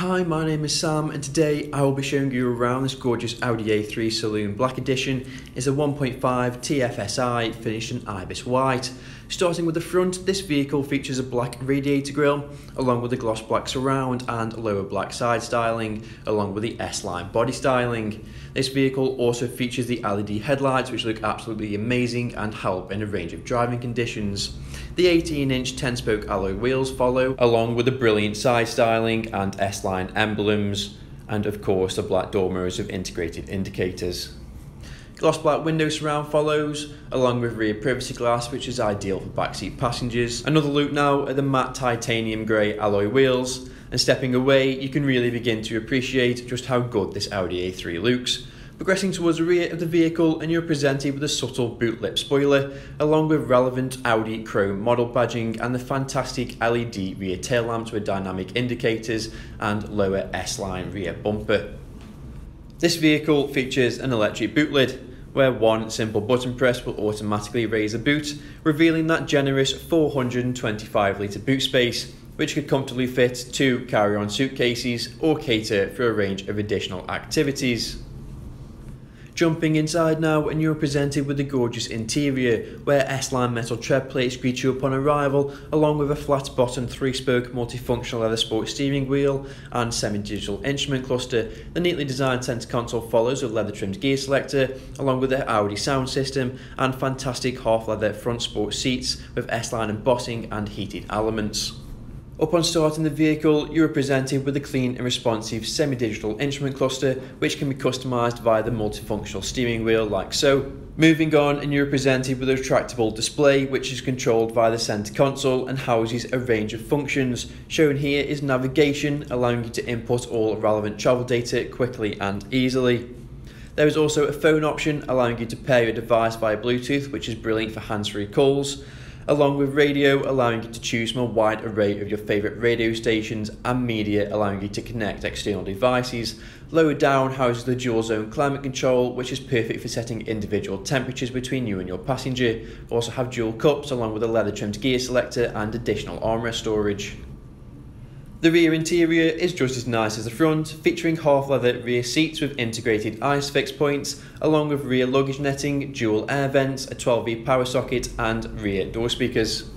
Hi, my name is Sam, and today I will be showing you around this gorgeous Audi A3 Saloon Black Edition. It's a 1.5 TFSI finished in Ibis White. Starting with the front, this vehicle features a black radiator grille, along with the gloss black surround and lower black side styling, along with the S-Line body styling. This vehicle also features the LED headlights, which look absolutely amazing and help in a range of driving conditions. The 18-inch 10-spoke alloy wheels follow, along with the brilliant side styling and S-Line emblems, and of course the black door mirrors with integrated indicators. Gloss black window surround follows, along with rear privacy glass which is ideal for backseat passengers. Another look now at the matte titanium grey alloy wheels, and stepping away you can really begin to appreciate just how good this Audi A3 looks. Progressing towards the rear of the vehicle and you're presented with a subtle boot lip spoiler along with relevant Audi chrome model badging and the fantastic LED rear tail lamps with dynamic indicators and lower S-line rear bumper. This vehicle features an electric boot lid where one simple button press will automatically raise the boot, revealing that generous 425 litre boot space, which could comfortably fit two carry-on suitcases or cater for a range of additional activities. Jumping inside now and you're presented with a gorgeous interior where S-Line metal tread plates greet you upon arrival along with a flat bottom 3-spoke multifunctional leather sport steering wheel and semi-digital instrument cluster. The neatly designed centre console follows a leather trimmed gear selector along with the Audi sound system and fantastic half leather front sport seats with S-Line embossing and heated elements. Upon starting the vehicle, you are presented with a clean and responsive semi-digital instrument cluster which can be customised via the multifunctional steering wheel like so. Moving on and you are presented with a retractable display which is controlled via the centre console and houses a range of functions. Shown here is navigation allowing you to input all relevant travel data quickly and easily. There is also a phone option allowing you to pair your device via Bluetooth which is brilliant for hands-free calls along with radio allowing you to choose from a wide array of your favourite radio stations and media allowing you to connect external devices. Lower down houses the dual zone climate control which is perfect for setting individual temperatures between you and your passenger. Also have dual cups along with a leather trimmed gear selector and additional armrest storage. The rear interior is just as nice as the front, featuring half leather rear seats with integrated ISOFIX points, along with rear luggage netting, dual air vents, a 12V power socket and rear door speakers.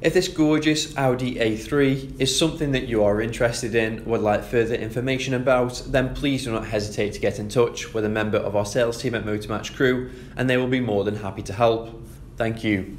If this gorgeous Audi A3 is something that you are interested in or would like further information about, then please do not hesitate to get in touch with a member of our sales team at Motormatch Crewe and they will be more than happy to help. Thank you.